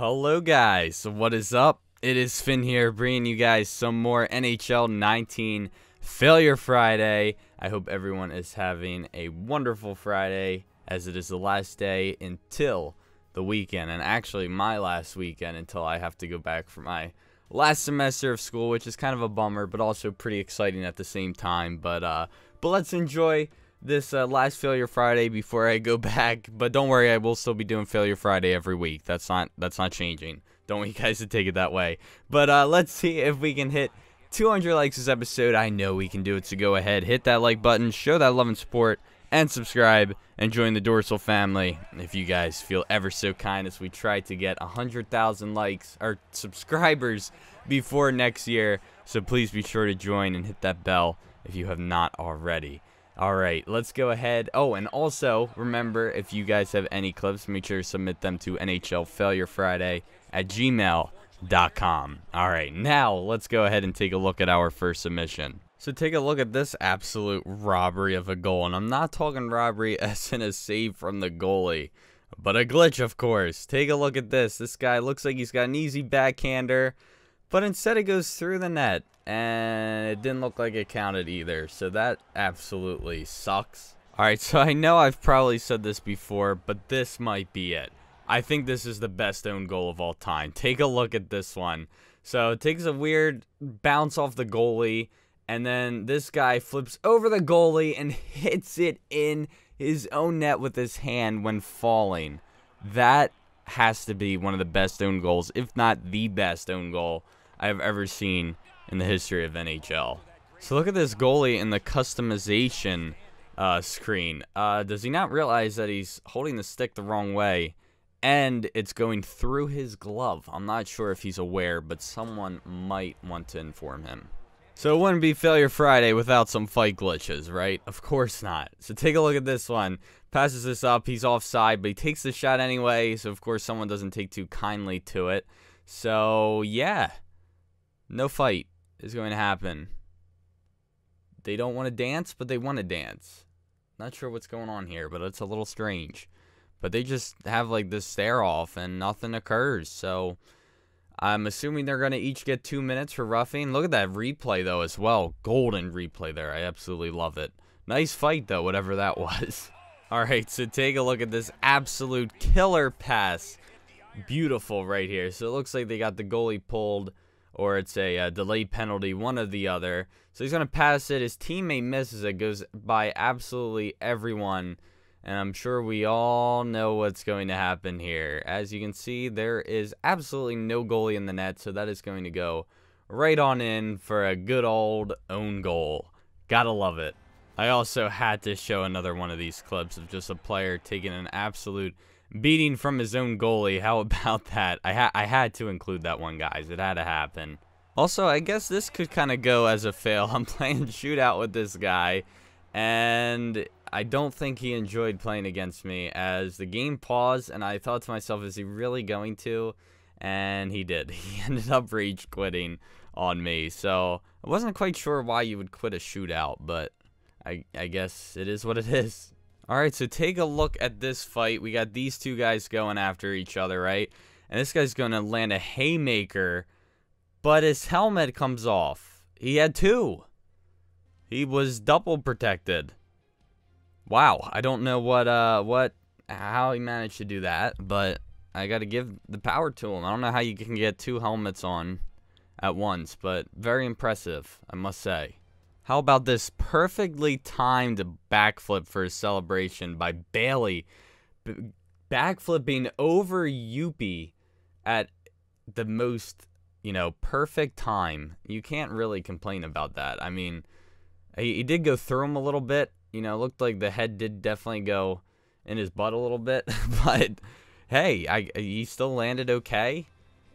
Hello, guys. What is up? It is Finn here, bringing you guys some more NHL 19 Failure Friday. I hope everyone is having a wonderful Friday, as it is the last day until the weekend, and actually my last weekend until I have to go back for my last semester of school, which is kind of a bummer, but also pretty exciting at the same time. But uh, but let's enjoy this uh, last Failure Friday before I go back. But don't worry, I will still be doing Failure Friday every week. That's not that's not changing. Don't want you guys to take it that way. But uh, let's see if we can hit 200 likes this episode. I know we can do it. So go ahead, hit that like button, show that love and support, and subscribe and join the Dorsal family if you guys feel ever so kind as we try to get 100,000 likes or subscribers before next year. So please be sure to join and hit that bell if you have not already. All right, let's go ahead. Oh, and also remember if you guys have any clips, make sure to submit them to NHL Failure Friday at gmail.com. All right, now let's go ahead and take a look at our first submission. So take a look at this absolute robbery of a goal, and I'm not talking robbery as in a save from the goalie, but a glitch, of course. Take a look at this. This guy looks like he's got an easy backhander, but instead it goes through the net, and it didn't look like it counted either. So that absolutely sucks. All right, so I know I've probably said this before, but this might be it. I think this is the best own goal of all time. Take a look at this one. So it takes a weird bounce off the goalie, and then this guy flips over the goalie and hits it in his own net with his hand when falling. That has to be one of the best own goals, if not the best own goal I've ever seen in the history of NHL. So look at this goalie in the customization uh, screen. Uh, does he not realize that he's holding the stick the wrong way? and it's going through his glove. I'm not sure if he's aware, but someone might want to inform him. So it wouldn't be Failure Friday without some fight glitches, right? Of course not. So take a look at this one. Passes this up, he's offside, but he takes the shot anyway, so of course someone doesn't take too kindly to it. So, yeah. No fight is going to happen. They don't want to dance, but they want to dance. Not sure what's going on here, but it's a little strange. But they just have like this stare off and nothing occurs. So I'm assuming they're going to each get two minutes for roughing. Look at that replay, though, as well. Golden replay there. I absolutely love it. Nice fight, though, whatever that was. All right, so take a look at this absolute killer pass. Beautiful right here. So it looks like they got the goalie pulled or it's a uh, delayed penalty, one or the other. So he's going to pass it. His teammate misses it, goes by absolutely everyone and I'm sure we all know what's going to happen here. As you can see, there is absolutely no goalie in the net, so that is going to go right on in for a good old own goal. Gotta love it. I also had to show another one of these clips of just a player taking an absolute beating from his own goalie. How about that? I, ha I had to include that one, guys. It had to happen. Also, I guess this could kind of go as a fail. I'm playing shootout with this guy, and I don't think he enjoyed playing against me as the game paused and I thought to myself, is he really going to? And he did. He ended up rage quitting on me. So I wasn't quite sure why you would quit a shootout, but I, I guess it is what it is. Alright, so take a look at this fight. We got these two guys going after each other, right? And this guy's going to land a haymaker, but his helmet comes off. He had two. He was double protected wow, I don't know what uh what how he managed to do that, but I got to give the power to him. I don't know how you can get two helmets on at once, but very impressive, I must say. How about this perfectly timed backflip for a celebration by Bailey? B backflipping over Youppi at the most, you know, perfect time. You can't really complain about that. I mean, he, he did go through him a little bit, you know, looked like the head did definitely go in his butt a little bit, but hey, I he still landed okay.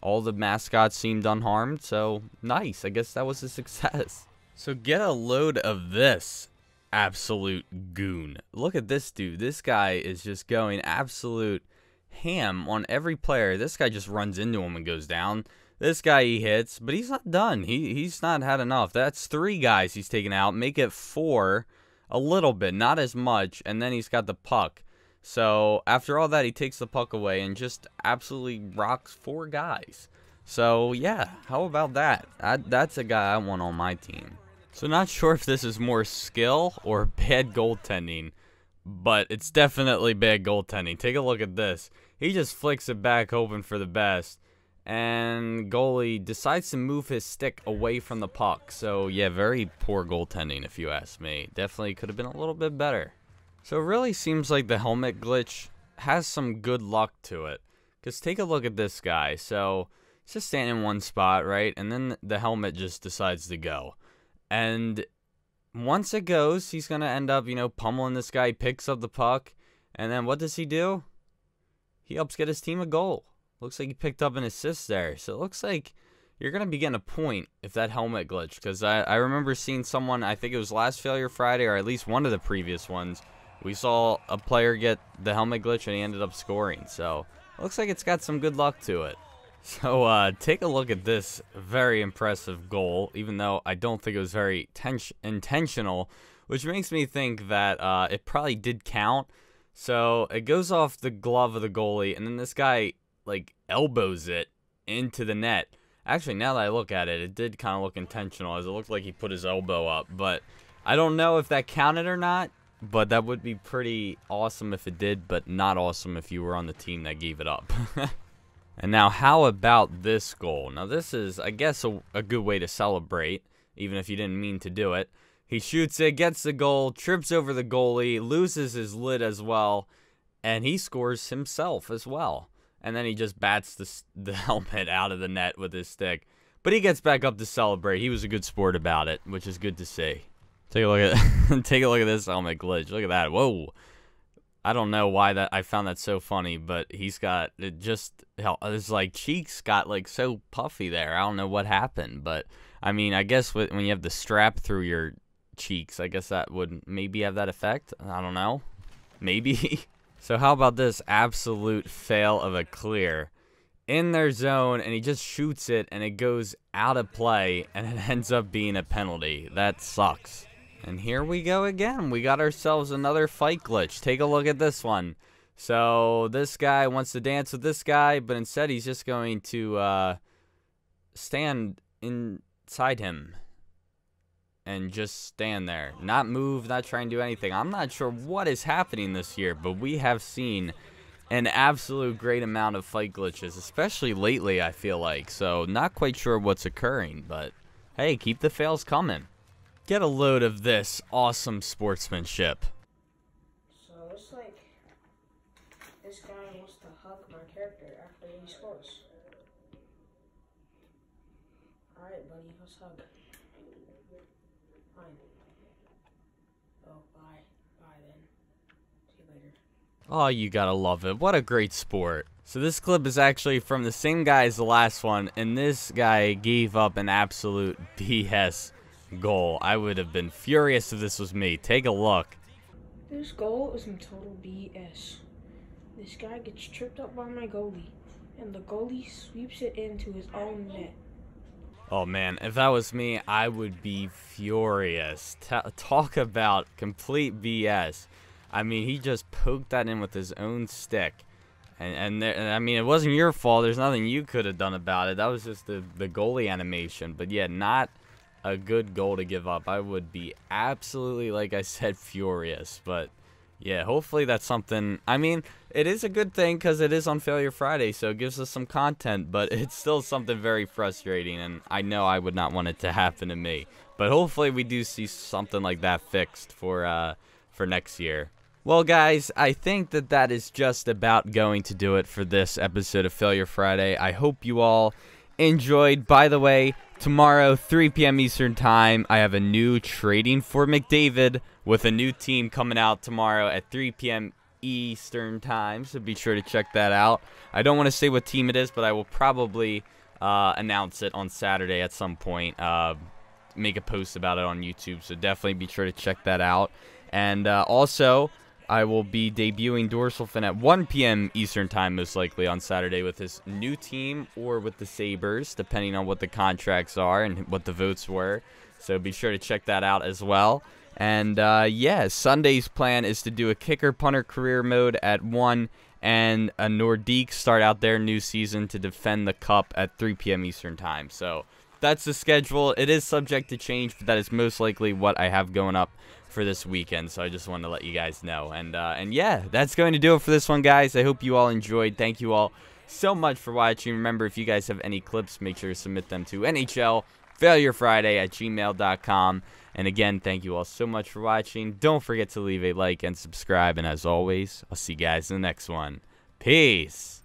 All the mascots seemed unharmed, so nice. I guess that was a success. So get a load of this absolute goon. Look at this dude. This guy is just going absolute ham on every player. This guy just runs into him and goes down. This guy he hits, but he's not done. He he's not had enough. That's three guys he's taken out. Make it four a little bit, not as much, and then he's got the puck. So after all that, he takes the puck away and just absolutely rocks four guys. So yeah, how about that? I, that's a guy I want on my team. So not sure if this is more skill or bad goaltending, but it's definitely bad goaltending. Take a look at this. He just flicks it back open for the best. And goalie decides to move his stick away from the puck. So yeah, very poor goaltending if you ask me. Definitely could have been a little bit better. So it really seems like the helmet glitch has some good luck to it. Because take a look at this guy. So he's just standing in one spot, right? And then the helmet just decides to go. And once it goes, he's going to end up, you know, pummeling this guy. Picks up the puck. And then what does he do? He helps get his team a goal. Looks like he picked up an assist there. So it looks like you're going to be getting a point if that helmet glitch. Because I, I remember seeing someone, I think it was last Failure Friday or at least one of the previous ones we saw a player get the helmet glitch and he ended up scoring. So looks like it's got some good luck to it. So uh, take a look at this very impressive goal, even though I don't think it was very intentional, which makes me think that uh, it probably did count. So it goes off the glove of the goalie, and then this guy like elbows it into the net. Actually, now that I look at it, it did kind of look intentional, as it looked like he put his elbow up. But I don't know if that counted or not. But that would be pretty awesome if it did, but not awesome if you were on the team that gave it up. and now, how about this goal? Now, this is, I guess, a, a good way to celebrate, even if you didn't mean to do it. He shoots it, gets the goal, trips over the goalie, loses his lid as well, and he scores himself as well. And then he just bats the, the helmet out of the net with his stick. But he gets back up to celebrate. He was a good sport about it, which is good to see. Take a look at take a look at this helmet glitch. Look at that. Whoa. I don't know why that I found that so funny, but he's got it just his like cheeks got like so puffy there. I don't know what happened, but I mean, I guess when you have the strap through your cheeks, I guess that would maybe have that effect. I don't know. Maybe. so how about this absolute fail of a clear? in their zone and he just shoots it and it goes out of play and it ends up being a penalty. That sucks. And here we go again. We got ourselves another fight glitch. Take a look at this one. So this guy wants to dance with this guy, but instead he's just going to uh, stand inside him and just stand there. Not move, not try and do anything. I'm not sure what is happening this year, but we have seen an absolute great amount of fight glitches, especially lately, I feel like. So not quite sure what's occurring, but hey, keep the fails coming. Get a load of this awesome sportsmanship. So it's like this guy wants to hug my character after he scores. Alright, buddy, let's hug. Fine. Oh, bye. Bye then. See you later. Oh, you gotta love it. What a great sport. So this clip is actually from the same guy as the last one, and this guy gave up an absolute BS goal. I would have been furious if this was me. Take a look. This goal is in total BS. This guy gets tripped up by my goalie, and the goalie sweeps it into his own net. Oh man, if that was me, I would be furious. T talk about complete BS. I mean, he just poked that in with his own stick. And, and, there, and I mean, it wasn't your fault. There's nothing you could have done about it. That was just the, the goalie animation. But yeah, not a good goal to give up. I would be absolutely, like I said, furious. But yeah, hopefully that's something. I mean, it is a good thing because it is on Failure Friday, so it gives us some content, but it's still something very frustrating, and I know I would not want it to happen to me. But hopefully we do see something like that fixed for uh, for next year. Well, guys, I think that that is just about going to do it for this episode of Failure Friday. I hope you all enjoyed. By the way, tomorrow, 3 p.m. Eastern Time, I have a new trading for McDavid with a new team coming out tomorrow at 3 p.m. Eastern Time, so be sure to check that out. I don't want to say what team it is, but I will probably uh, announce it on Saturday at some point. Uh, make a post about it on YouTube, so definitely be sure to check that out. And uh, also, I will be debuting Dorsal Finn at 1 p.m. Eastern Time, most likely on Saturday, with his new team or with the Sabres, depending on what the contracts are and what the votes were. So be sure to check that out as well. And uh, yeah, Sunday's plan is to do a kicker punter career mode at 1 and a Nordique start out their new season to defend the cup at 3 p.m. Eastern Time. So that's the schedule. It is subject to change, but that is most likely what I have going up for this weekend. So I just wanted to let you guys know. And uh, and yeah, that's going to do it for this one, guys. I hope you all enjoyed. Thank you all so much for watching. Remember, if you guys have any clips, make sure to submit them to NHL Failure Friday at gmail.com. And again, thank you all so much for watching. Don't forget to leave a like and subscribe. And as always, I'll see you guys in the next one. Peace.